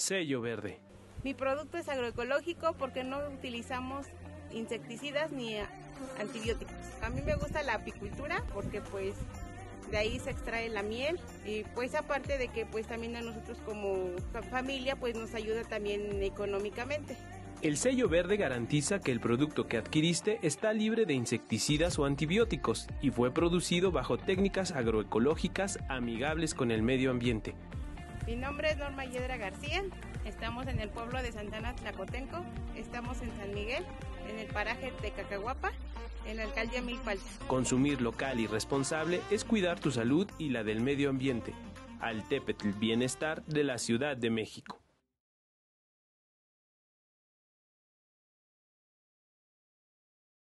Sello verde. Mi producto es agroecológico porque no utilizamos insecticidas ni antibióticos. A mí me gusta la apicultura porque pues de ahí se extrae la miel y pues aparte de que pues también a nosotros como familia pues nos ayuda también económicamente. El sello verde garantiza que el producto que adquiriste está libre de insecticidas o antibióticos y fue producido bajo técnicas agroecológicas amigables con el medio ambiente. Mi nombre es Norma Yedra García, estamos en el pueblo de Santana Tlacotenco, estamos en San Miguel, en el paraje de Cacahuapa, en la alcaldía Milpalta. Consumir local y responsable es cuidar tu salud y la del medio ambiente. Al Tepetl Bienestar de la Ciudad de México.